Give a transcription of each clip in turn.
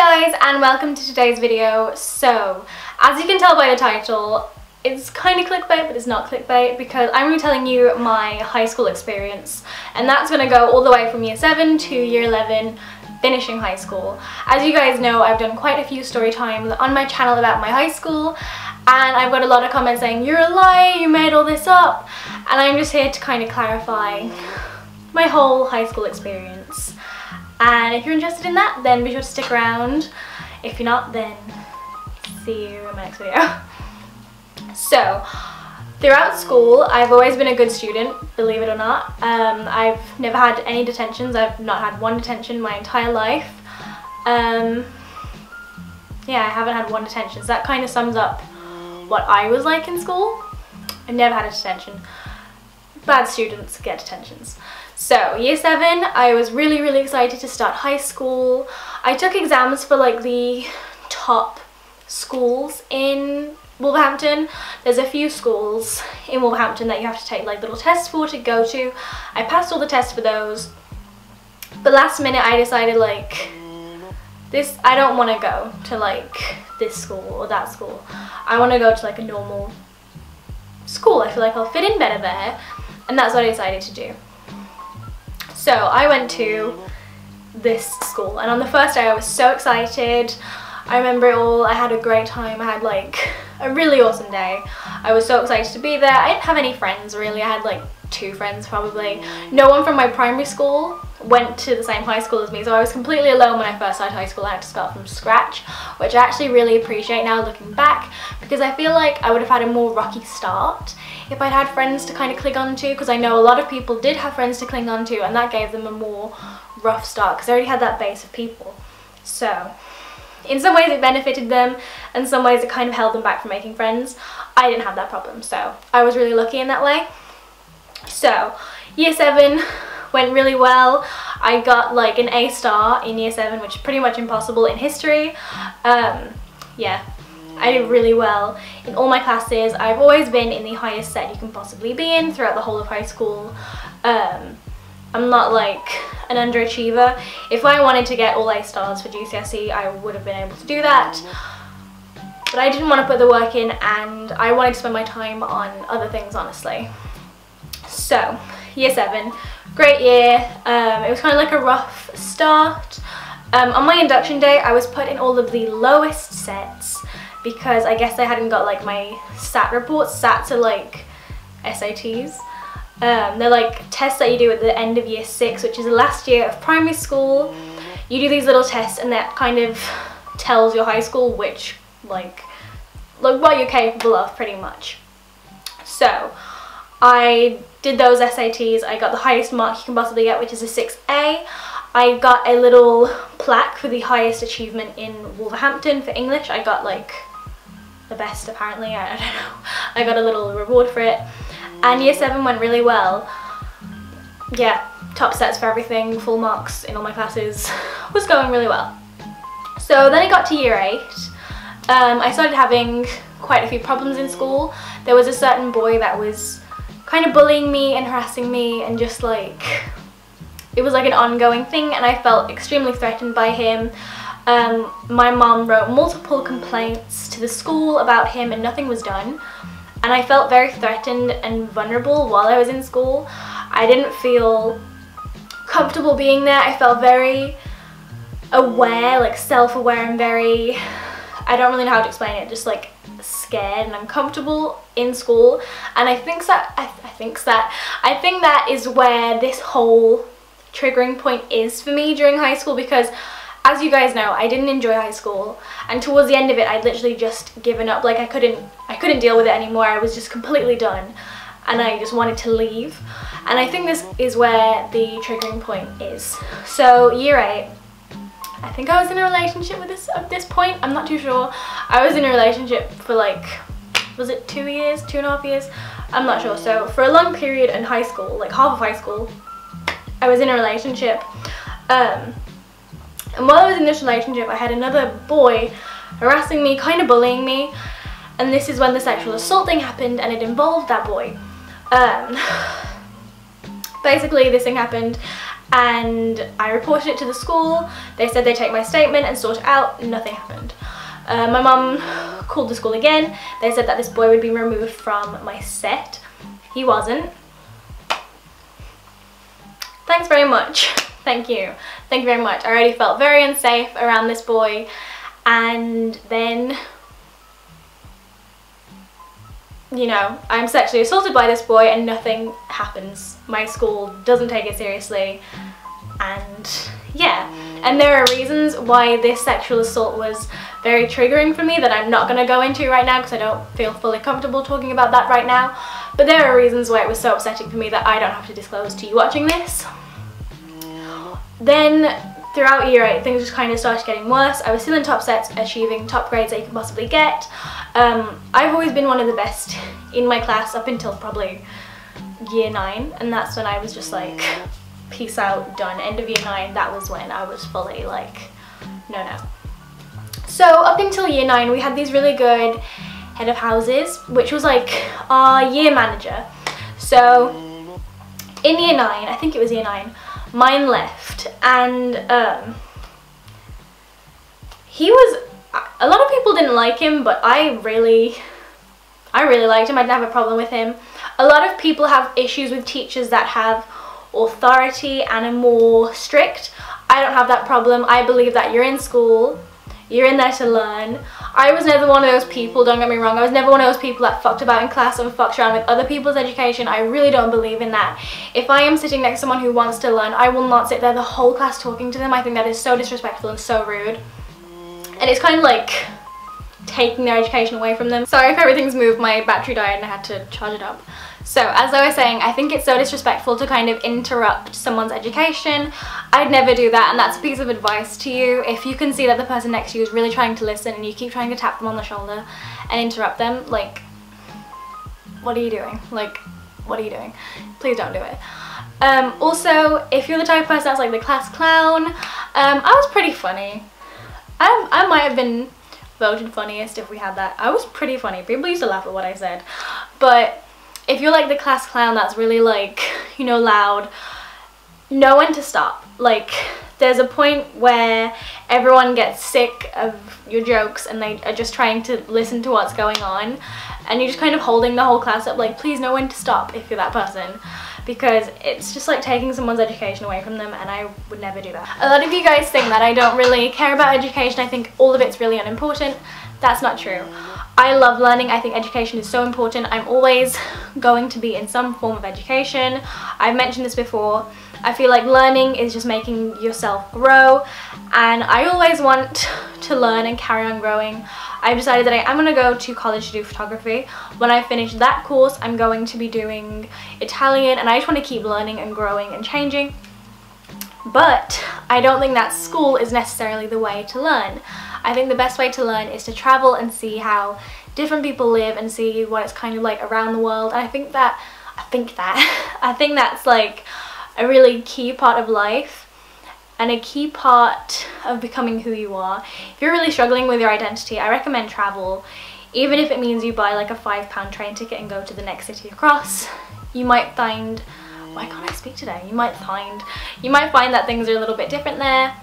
guys and welcome to today's video. So, as you can tell by the title, it's kind of clickbait but it's not clickbait because I'm going to be telling you my high school experience and that's going to go all the way from year 7 to year 11 finishing high school. As you guys know I've done quite a few story times on my channel about my high school and I've got a lot of comments saying you're a liar, you made all this up and I'm just here to kind of clarify my whole high school experience. And if you're interested in that, then be sure to stick around. If you're not, then see you in my next video. So, throughout school, I've always been a good student, believe it or not. Um, I've never had any detentions. I've not had one detention my entire life. Um, yeah, I haven't had one detention. So that kind of sums up what I was like in school. I never had a detention. Bad students get detentions. So year seven, I was really, really excited to start high school. I took exams for like the top schools in Wolverhampton. There's a few schools in Wolverhampton that you have to take like little tests for to go to. I passed all the tests for those. But last minute I decided like this I don't want to go to like this school or that school. I want to go to like a normal school. I feel like I'll fit in better there and that's what I decided to do. So I went to this school and on the first day I was so excited. I remember it all, I had a great time, I had like a really awesome day. I was so excited to be there. I didn't have any friends really, I had like two friends probably. No one from my primary school went to the same high school as me so I was completely alone when I first started high school I had to start from scratch which I actually really appreciate now looking back because I feel like I would have had a more rocky start if I'd had friends to kind of cling on to because I know a lot of people did have friends to cling on to and that gave them a more rough start because they already had that base of people. So in some ways it benefited them and some ways it kind of held them back from making friends. I didn't have that problem so I was really lucky in that way. So year 7 went really well. I got like an A star in year 7 which is pretty much impossible in history. Um, yeah, I did really well in all my classes. I've always been in the highest set you can possibly be in throughout the whole of high school. Um, I'm not like an underachiever. If I wanted to get all A stars for GCSE I would have been able to do that. But I didn't want to put the work in and I wanted to spend my time on other things honestly. So, year 7, great year. Um, it was kind of like a rough start. Um, on my induction day, I was put in all of the lowest sets because I guess I hadn't got like my SAT reports. SATs are like SATs. Um, they're like tests that you do at the end of year six, which is the last year of primary school. You do these little tests and that kind of tells your high school which like, like what you're capable of pretty much. So I did those SATs, I got the highest mark you can possibly get, which is a 6A. I got a little plaque for the highest achievement in Wolverhampton for English. I got like the best apparently, I, don't know. I got a little reward for it. And year 7 went really well. Yeah, top sets for everything, full marks in all my classes. was going really well. So then I got to year 8. Um, I started having quite a few problems in school. There was a certain boy that was kind of bullying me and harassing me and just like it was like an ongoing thing and I felt extremely threatened by him. Um, my mom wrote multiple complaints to the school about him and nothing was done and I felt very threatened and vulnerable while I was in school. I didn't feel comfortable being there. I felt very aware, like self-aware and very, I don't really know how to explain it, just like scared and uncomfortable in school. And I think that I, I think that I think that is where this whole triggering point is for me during high school because as you guys know I didn't enjoy high school. And towards the end of it I'd literally just given up. Like I couldn't I couldn't deal with it anymore. I was just completely done. And I just wanted to leave. And I think this is where the triggering point is. So year 8 I think I was in a relationship with this at this point. I'm not too sure. I was in a relationship for like, was it two years, two and a half years? I'm not sure. So for a long period in high school, like half of high school, I was in a relationship. Um, and while I was in this relationship, I had another boy harassing me, kind of bullying me. And this is when the sexual assault thing happened and it involved that boy. Um, basically, this thing happened and I reported it to the school. They said they'd take my statement and sort it out. Nothing happened. Uh, my mum called the school again. They said that this boy would be removed from my set. He wasn't. Thanks very much. Thank you. Thank you very much. I already felt very unsafe around this boy and then you know, I'm sexually assaulted by this boy and nothing happens. My school doesn't take it seriously and yeah. And there are reasons why this sexual assault was very triggering for me that I'm not going to go into right now because I don't feel fully comfortable talking about that right now. But there are reasons why it was so upsetting for me that I don't have to disclose to you watching this. Then throughout year 8 things just kind of started getting worse. I was still in top sets achieving top grades that you possibly get. Um, I've always been one of the best in my class up until probably year 9 and that's when I was just like peace out done end of year 9 that was when I was fully like no no. So up until year 9 we had these really good head of houses which was like our year manager. So in year 9 I think it was year 9 mine left. And um, he was a lot of people didn't like him but I really I really liked him. I didn't have a problem with him. A lot of people have issues with teachers that have authority and are more strict. I don't have that problem. I believe that you're in school you're in there to learn. I was never one of those people, don't get me wrong, I was never one of those people that fucked about in class and fucked around with other people's education. I really don't believe in that. If I am sitting next to someone who wants to learn, I will not sit there the whole class talking to them. I think that is so disrespectful and so rude. And it's kind of like taking their education away from them. Sorry if everything's moved, my battery died and I had to charge it up. So as I was saying, I think it's so disrespectful to kind of interrupt someone's education. I'd never do that and that's a piece of advice to you. If you can see that the person next to you is really trying to listen and you keep trying to tap them on the shoulder and interrupt them, like, what are you doing? Like, what are you doing? Please don't do it. Um, also, if you're the type of person that's like the class clown, um, I was pretty funny. I, I might have been voted funniest if we had that. I was pretty funny. People used to laugh at what I said. But if you're like the class clown that's really like, you know, loud, know when to stop. Like, there's a point where everyone gets sick of your jokes and they are just trying to listen to what's going on and you're just kind of holding the whole class up like please know when to stop if you're that person because it's just like taking someone's education away from them and I would never do that. A lot of you guys think that I don't really care about education, I think all of it's really unimportant. That's not true. I love learning. I think education is so important. I'm always going to be in some form of education. I've mentioned this before. I feel like learning is just making yourself grow and I always want to learn and carry on growing. I've decided that I am going to go to college to do photography. When I finish that course, I'm going to be doing Italian and I just want to keep learning and growing and changing. But I don't think that school is necessarily the way to learn. I think the best way to learn is to travel and see how different people live and see what it's kind of like around the world. And I think that, I think that, I think that's like a really key part of life and a key part of becoming who you are. If you're really struggling with your identity, I recommend travel. Even if it means you buy like a five pound train ticket and go to the next city across, you might find, why can't I speak today? You might find, you might find that things are a little bit different there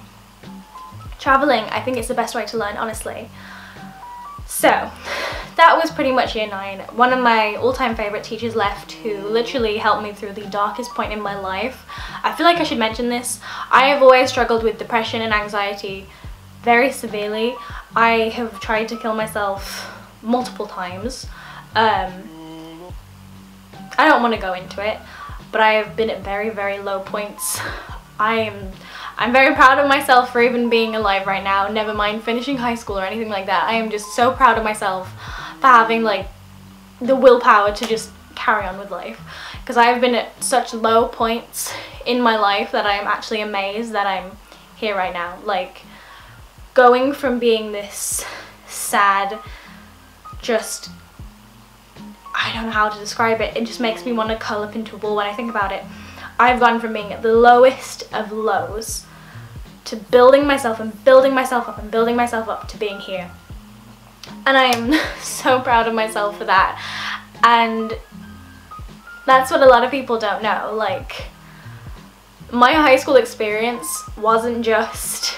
traveling, I think it's the best way to learn, honestly. So, that was pretty much year 9. One of my all-time favourite teachers left who literally helped me through the darkest point in my life. I feel like I should mention this. I have always struggled with depression and anxiety very severely. I have tried to kill myself multiple times. Um, I don't want to go into it, but I have been at very, very low points. I am I'm very proud of myself for even being alive right now, never mind finishing high school or anything like that. I am just so proud of myself for having like the willpower to just carry on with life. Because I have been at such low points in my life that I am actually amazed that I'm here right now. Like going from being this sad, just I don't know how to describe it. It just makes me want to curl up into a ball when I think about it. I've gone from being at the lowest of lows to building myself and building myself up and building myself up to being here. And I am so proud of myself for that. And that's what a lot of people don't know. Like, my high school experience wasn't just,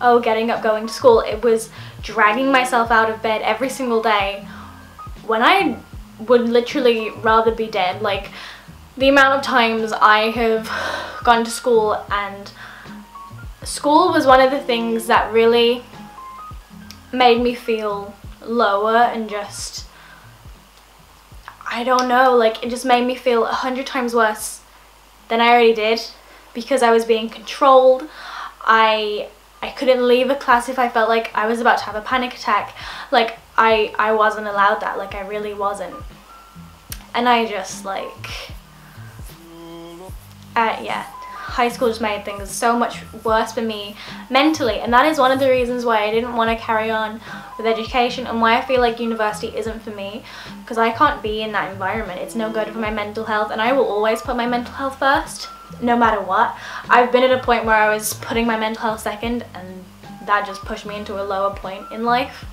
oh, getting up, going to school. It was dragging myself out of bed every single day when I would literally rather be dead. Like, the amount of times I have gone to school and school was one of the things that really made me feel lower and just I don't know like it just made me feel a hundred times worse than I already did because I was being controlled. I I couldn't leave a class if I felt like I was about to have a panic attack. Like I I wasn't allowed that like I really wasn't. And I just like uh, yeah high school just made things so much worse for me mentally. And that is one of the reasons why I didn't want to carry on with education and why I feel like university isn't for me because I can't be in that environment. It's no good for my mental health and I will always put my mental health first no matter what. I've been at a point where I was putting my mental health second and that just pushed me into a lower point in life.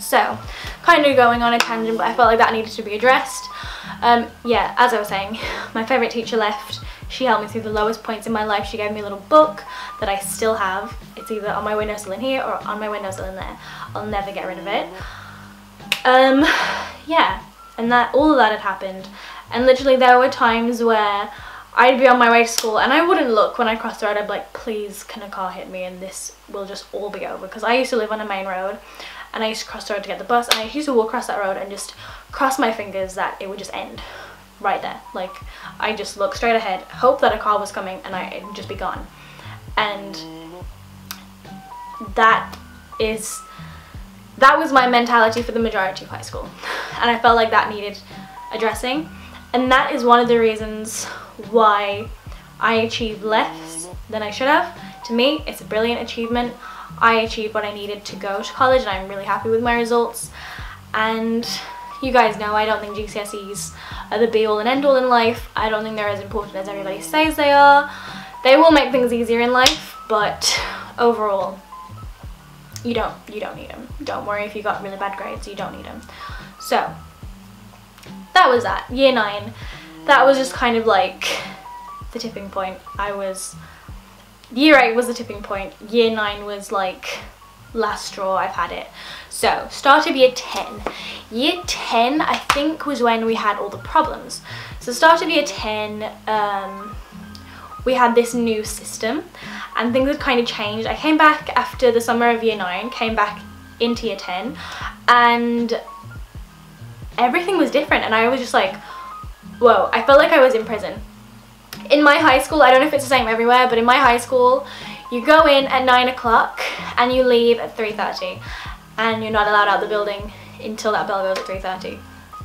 So kind of going on a tangent but I felt like that needed to be addressed. Um, yeah as I was saying my favourite teacher left she helped me through the lowest points in my life. She gave me a little book that I still have. It's either on my windowsill in here or on my windowsill in there. I'll never get rid of it. Um, yeah, and that all of that had happened. And literally there were times where I'd be on my way to school and I wouldn't look when I crossed the road. I'd be like, please, can a car hit me and this will just all be over. Because I used to live on a main road and I used to cross the road to get the bus and I used to walk across that road and just cross my fingers that it would just end right there. Like I just look straight ahead, hope that a car was coming and I would just be gone. And that is that was my mentality for the majority of high school. And I felt like that needed addressing. And that is one of the reasons why I achieved less than I should have. To me, it's a brilliant achievement. I achieved what I needed to go to college and I'm really happy with my results. And you guys know I don't think GCSEs are uh, the be all and end all in life. I don't think they're as important as everybody says they are. They will make things easier in life, but overall, you don't you don't need them. Don't worry if you got really bad grades, you don't need them. So that was that year nine. That was just kind of like the tipping point. I was year eight was the tipping point. Year nine was like last straw. I've had it. So, start of year 10. Year 10, I think, was when we had all the problems. So, start of year 10, um, we had this new system and things had kind of changed. I came back after the summer of year 9, came back into year 10 and everything was different and I was just like, whoa, I felt like I was in prison. In my high school, I don't know if it's the same everywhere, but in my high school, you go in at 9 o'clock and you leave at 3.30 and you're not allowed out of the building until that bell goes at 3.30.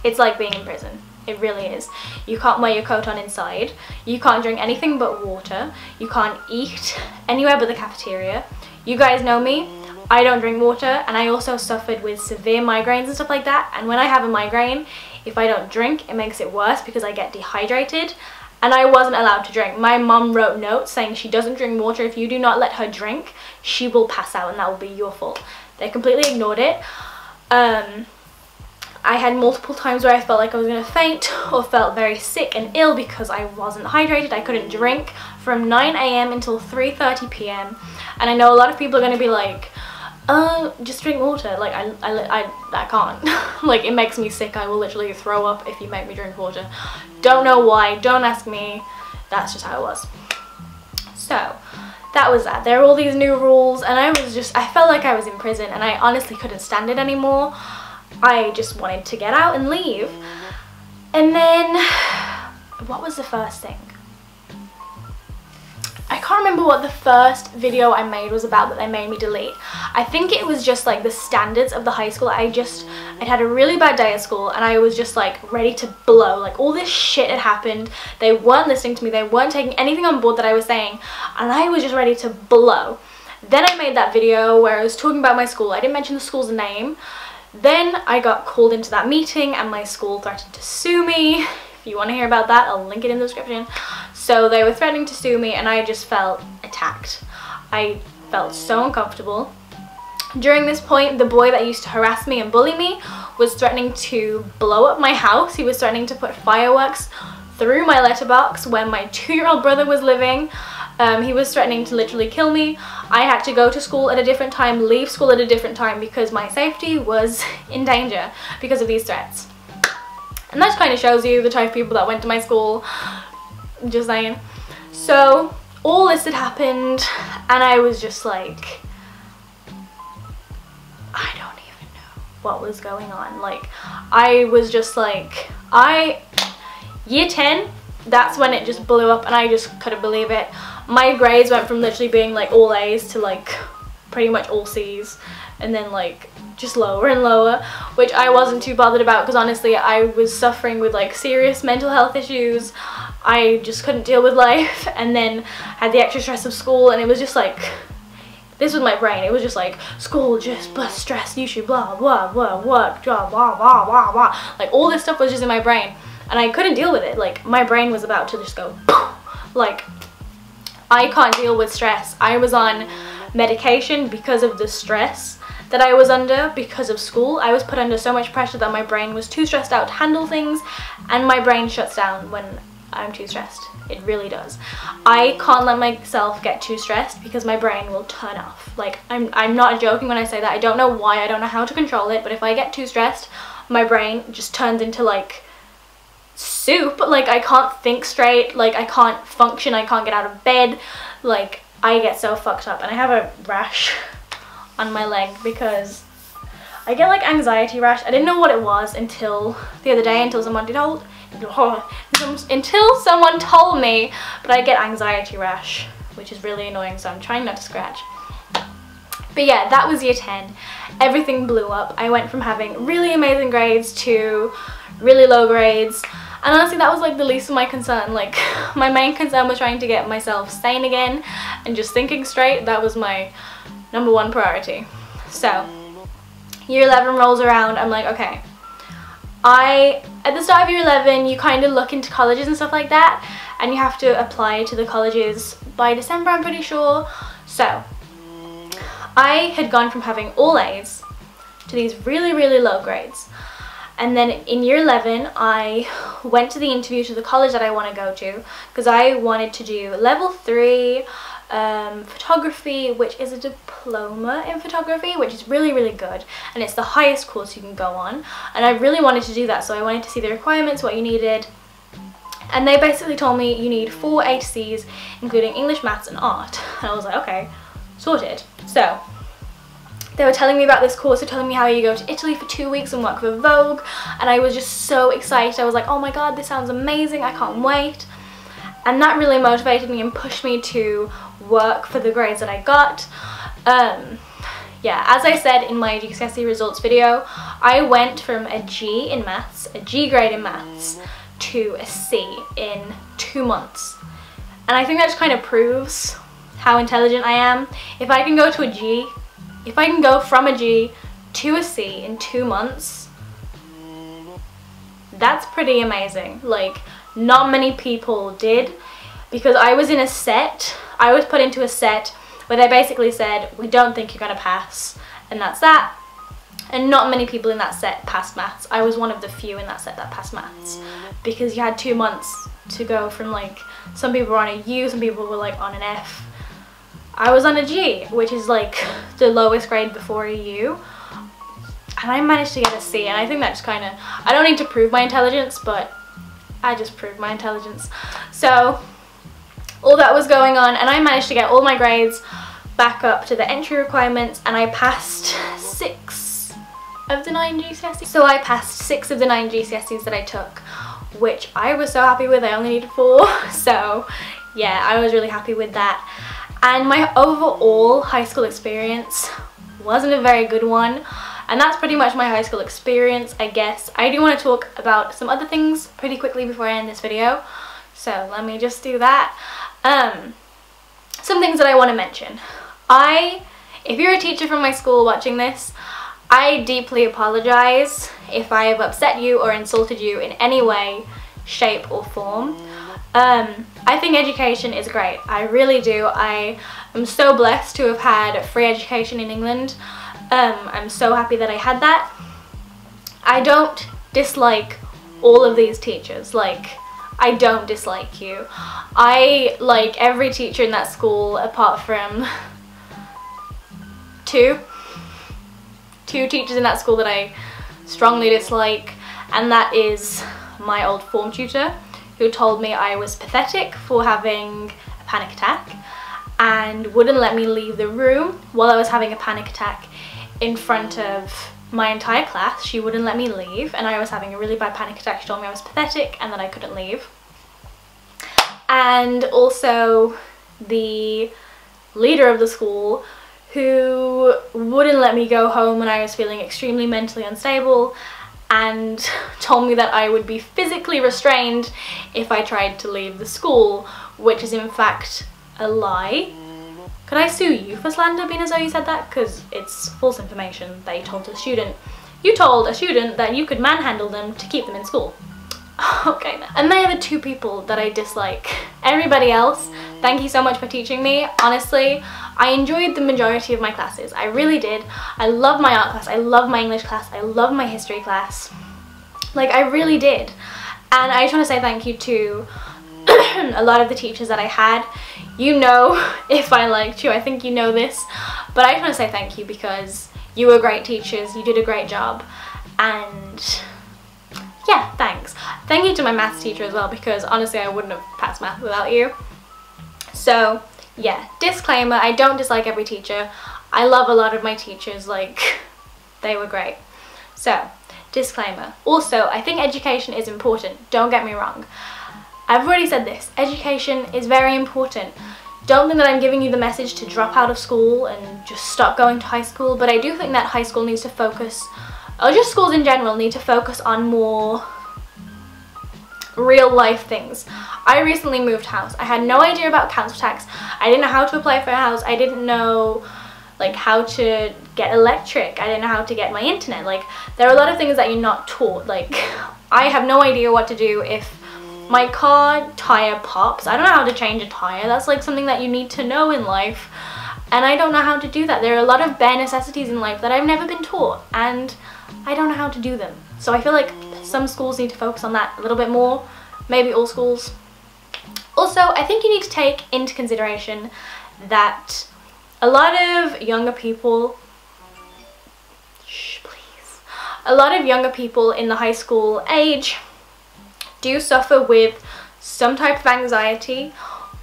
It's like being in prison. It really is. You can't wear your coat on inside. You can't drink anything but water. You can't eat anywhere but the cafeteria. You guys know me. I don't drink water and I also suffered with severe migraines and stuff like that. And when I have a migraine, if I don't drink, it makes it worse because I get dehydrated and I wasn't allowed to drink. My mum wrote notes saying she doesn't drink water. If you do not let her drink, she will pass out and that will be your fault. They completely ignored it. Um, I had multiple times where I felt like I was going to faint or felt very sick and ill because I wasn't hydrated. I couldn't drink from 9am until 3.30pm. And I know a lot of people are going to be like, uh, just drink water. Like, I, I, I, I can't. like, it makes me sick. I will literally throw up if you make me drink water. Don't know why. Don't ask me. That's just how it was. So, that was that. There were all these new rules and I was just, I felt like I was in prison and I honestly couldn't stand it anymore. I just wanted to get out and leave. And then, what was the first thing? I can't remember what the first video I made was about that they made me delete. I think it was just like the standards of the high school. I just, I'd had a really bad day at school and I was just like ready to blow. Like all this shit had happened. They weren't listening to me. They weren't taking anything on board that I was saying. And I was just ready to blow. Then I made that video where I was talking about my school. I didn't mention the school's name. Then I got called into that meeting and my school threatened to sue me. If you want to hear about that, I'll link it in the description. So they were threatening to sue me and I just felt attacked. I felt so uncomfortable. During this point, the boy that used to harass me and bully me was threatening to blow up my house. He was threatening to put fireworks through my letterbox when my two-year-old brother was living. Um, he was threatening to literally kill me. I had to go to school at a different time, leave school at a different time because my safety was in danger because of these threats. And that kind of shows you the type of people that went to my school. Just saying. So all this had happened and I was just like, I don't even know what was going on. Like, I was just like, I, year 10, that's when it just blew up and I just couldn't believe it my grades went from literally being like all A's to like pretty much all C's and then like just lower and lower which I wasn't too bothered about because honestly I was suffering with like serious mental health issues. I just couldn't deal with life and then had the extra stress of school and it was just like this was my brain. It was just like school just plus stress you should blah blah blah work blah blah blah blah blah. Like all this stuff was just in my brain and I couldn't deal with it. Like my brain was about to just go like I can't deal with stress. I was on medication because of the stress that I was under because of school. I was put under so much pressure that my brain was too stressed out to handle things and my brain shuts down when I'm too stressed. It really does. I can't let myself get too stressed because my brain will turn off. Like, I'm, I'm not joking when I say that. I don't know why, I don't know how to control it, but if I get too stressed, my brain just turns into like soup. Like I can't think straight, like I can't function, I can't get out of bed. Like I get so fucked up and I have a rash on my leg because I get like anxiety rash. I didn't know what it was until the other day until someone told until someone told me but I get anxiety rash which is really annoying so I'm trying not to scratch. But yeah, that was year 10. Everything blew up. I went from having really amazing grades to really low grades and honestly that was like the least of my concern like my main concern was trying to get myself sane again and just thinking straight that was my number one priority. So year 11 rolls around I'm like okay. I at the start of year 11 you kind of look into colleges and stuff like that and you have to apply to the colleges by December I'm pretty sure. So I had gone from having all A's to these really really low grades. And then in year 11, I went to the interview to the college that I want to go to because I wanted to do level 3 um, photography, which is a diploma in photography, which is really, really good. And it's the highest course you can go on. And I really wanted to do that, so I wanted to see the requirements, what you needed. And they basically told me you need four HCs, including English, Maths, and Art. And I was like, okay, sorted. So they were telling me about this course, they're telling me how you go to Italy for two weeks and work for Vogue and I was just so excited. I was like, oh my god, this sounds amazing, I can't wait. And that really motivated me and pushed me to work for the grades that I got. Um, yeah, as I said in my GCSE results video, I went from a G in maths, a G grade in maths, to a C in two months. And I think that just kind of proves how intelligent I am. If I can go to a G if I can go from a G to a C in two months, that's pretty amazing. Like, not many people did because I was in a set, I was put into a set where they basically said, we don't think you're going to pass, and that's that. And not many people in that set passed maths. I was one of the few in that set that passed maths because you had two months to go from like, some people were on a U, some people were like on an F, I was on a G, which is like the lowest grade before a U. And I managed to get a C, and I think that's kind of, I don't need to prove my intelligence, but I just proved my intelligence. So, all that was going on, and I managed to get all my grades back up to the entry requirements, and I passed six of the nine GCSEs. So I passed six of the nine GCSEs that I took, which I was so happy with. I only needed four, so yeah, I was really happy with that and my overall high school experience wasn't a very good one and that's pretty much my high school experience I guess. I do want to talk about some other things pretty quickly before I end this video so let me just do that. Um, some things that I want to mention. I, if you're a teacher from my school watching this, I deeply apologize if I have upset you or insulted you in any way, shape or form. Um, I think education is great. I really do. I am so blessed to have had free education in England. Um, I'm so happy that I had that. I don't dislike all of these teachers. Like, I don't dislike you. I like every teacher in that school apart from two. Two teachers in that school that I strongly dislike and that is my old form tutor who told me I was pathetic for having a panic attack and wouldn't let me leave the room while I was having a panic attack in front of my entire class. She wouldn't let me leave and I was having a really bad panic attack. She told me I was pathetic and that I couldn't leave. And also the leader of the school who wouldn't let me go home when I was feeling extremely mentally unstable and told me that I would be physically restrained if I tried to leave the school, which is in fact a lie. Could I sue you for slander being as though you said that? Because it's false information that you told to a student. You told a student that you could manhandle them to keep them in school. okay. And they are the two people that I dislike. Everybody else, thank you so much for teaching me. Honestly, I enjoyed the majority of my classes. I really did. I love my art class. I love my English class. I love my history class. Like, I really did. And I just want to say thank you to a lot of the teachers that I had. You know if I liked you, I think you know this. But I just want to say thank you because you were great teachers, you did a great job. And yeah, thanks. Thank you to my maths teacher as well because honestly I wouldn't have passed math without you. So yeah, disclaimer, I don't dislike every teacher. I love a lot of my teachers, like they were great. So, disclaimer. Also, I think education is important, don't get me wrong. I've already said this, education is very important. Don't think that I'm giving you the message to drop out of school and just stop going to high school, but I do think that high school needs to focus, or just schools in general need to focus on more real life things. I recently moved house. I had no idea about council tax. I didn't know how to apply for a house. I didn't know like how to get electric. I didn't know how to get my internet. Like there are a lot of things that you're not taught. Like I have no idea what to do if my car tire pops. I don't know how to change a tire. That's like something that you need to know in life. And I don't know how to do that. There are a lot of bare necessities in life that I've never been taught and I don't know how to do them. So I feel like some schools need to focus on that a little bit more. Maybe all schools. Also, I think you need to take into consideration that a lot of younger people shh please a lot of younger people in the high school age do suffer with some type of anxiety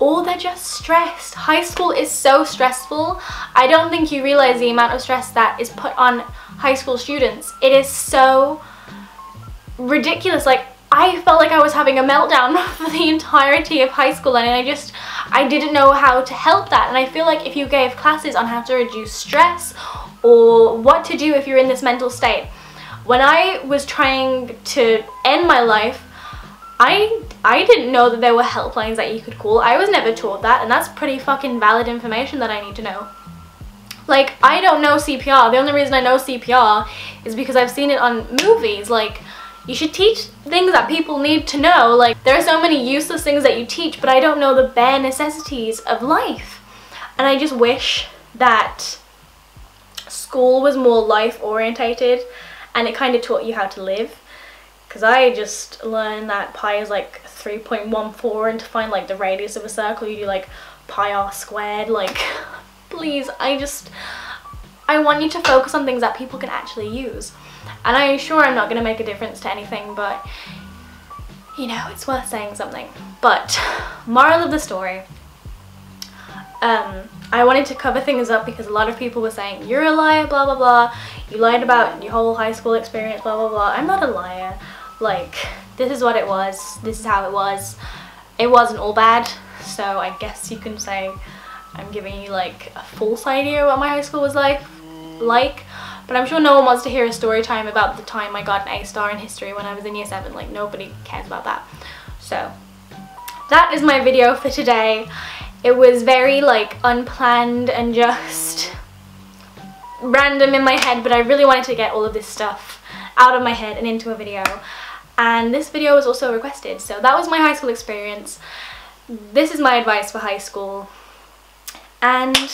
or they're just stressed. High school is so stressful. I don't think you realize the amount of stress that is put on high school students. It is so ridiculous. Like, I felt like I was having a meltdown for the entirety of high school and I just, I didn't know how to help that. And I feel like if you gave classes on how to reduce stress or what to do if you're in this mental state, when I was trying to end my life, I I didn't know that there were helplines that you could call. I was never taught that and that's pretty fucking valid information that I need to know. Like, I don't know CPR. The only reason I know CPR is because I've seen it on movies. Like, you should teach things that people need to know. Like, there are so many useless things that you teach, but I don't know the bare necessities of life. And I just wish that school was more life orientated and it kind of taught you how to live because I just learned that pi is like 3.14 and to find like the radius of a circle you do like pi r squared like please I just I want you to focus on things that people can actually use. And I'm sure I'm not going to make a difference to anything but you know it's worth saying something. But moral of the story um, I wanted to cover things up because a lot of people were saying you're a liar blah blah blah. You lied about your whole high school experience blah blah blah. I'm not a liar like this is what it was this is how it was. It wasn't all bad so I guess you can say I'm giving you like a false idea of what my high school was like like. But I'm sure no one wants to hear a story time about the time I got an A star in history when I was in year 7 like nobody cares about that. So that is my video for today. It was very like unplanned and just random in my head but I really wanted to get all of this stuff out of my head and into a video and this video was also requested. So that was my high school experience. This is my advice for high school. And